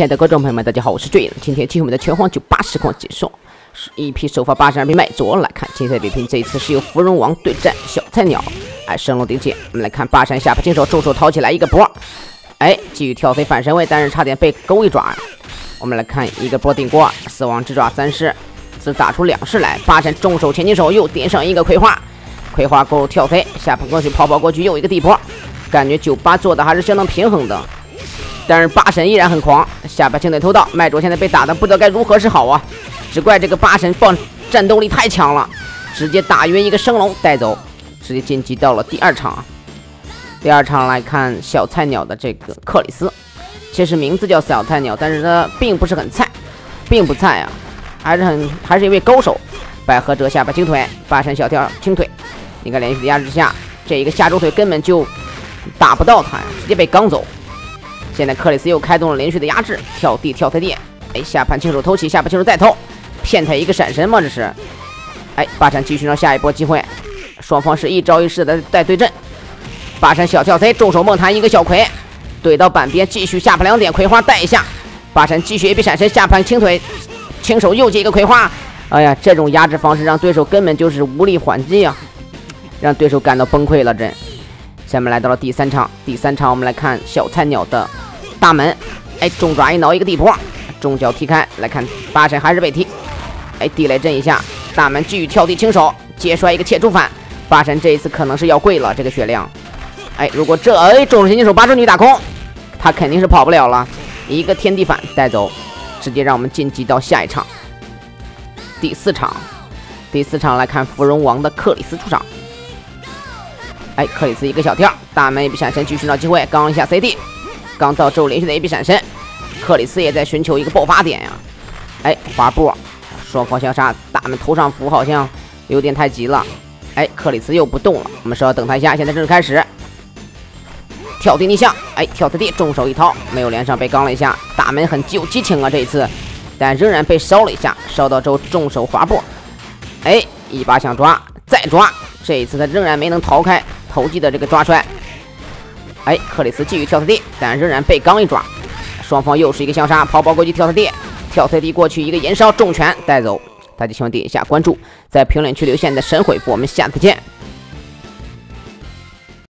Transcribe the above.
亲爱的观众朋友们，大家好，我是坠影。今天继续我们的拳皇九八实况解说，是一批首发八十二匹麦左来看，精彩比拼这一次是由芙蓉王对战小菜鸟，哎，升龙顶级。我们来看八山下巴金手重手掏起来一个波，哎，继续跳飞反身位，但是差点被勾一爪。我们来看一个波顶过，死亡之爪三式，只打出两式来。八山重手前金手又点上一个葵花，葵花勾跳飞下盘过去，跑跑过去又一个地波，感觉九八做的还是相当平衡的。但是八神依然很狂，下巴青腿偷盗，麦卓现在被打的不知道该如何是好啊！只怪这个八神放战斗力太强了，直接打晕一个升龙带走，直接晋级到了第二场。第二场来看小菜鸟的这个克里斯，其实名字叫小菜鸟，但是他并不是很菜，并不菜啊，还是很还是一位高手。百合折下巴青腿，八神小跳青腿，你看连续的压制之下，这一个下周腿根本就打不到他呀，直接被刚走。现在克里斯又开动了连续的压制，跳地跳飞地，哎，下盘轻手偷起，下盘轻手再偷，骗他一个闪身吗？这是，哎，巴山继续让下一波机会，双方是一招一式的在对阵。巴山小跳 C，重手梦弹一个小葵，怼到板边，继续下盘两点葵花带一下，巴山继续一笔闪身，下盘轻腿，轻手又接一个葵花，哎呀，这种压制方式让对手根本就是无力还击啊，让对手感到崩溃了，真。下面来到了第三场，第三场我们来看小菜鸟的大门，哎，重爪一挠一个地坡，重脚踢开，来看八神还是被踢，哎，地雷震一下，大门继续跳地轻手接摔一个切柱反，八神这一次可能是要跪了，这个血量，哎，如果这哎重手擒金手八神女打空，他肯定是跑不了了，一个天地反带走，直接让我们晋级到下一场，第四场，第四场来看芙蓉王的克里斯出场。哎，克里斯一个小跳，大门也不闪身去寻找机会，刚一下 C D，刚到之后连续的 A B 闪身，克里斯也在寻求一个爆发点呀。哎，滑步，双方相杀，大门头上扶好像有点太急了。哎，克里斯又不动了，我们稍等他一下，现在正式开始。跳地逆向，哎，跳 C D，重手一掏，没有连上，被刚了一下。大门很具有激情啊，这一次，但仍然被烧了一下，烧到之后重手滑步，哎，一把想抓，再抓，这一次他仍然没能逃开。投技的这个抓摔，哎，克里斯继续跳 CD，但仍然被刚一抓。双方又是一个相杀，跑跑过去跳 CD，跳 CD 过去一个燃烧重拳带走。大家希望点一下关注，在评论区留下你的神回复，我们下次见。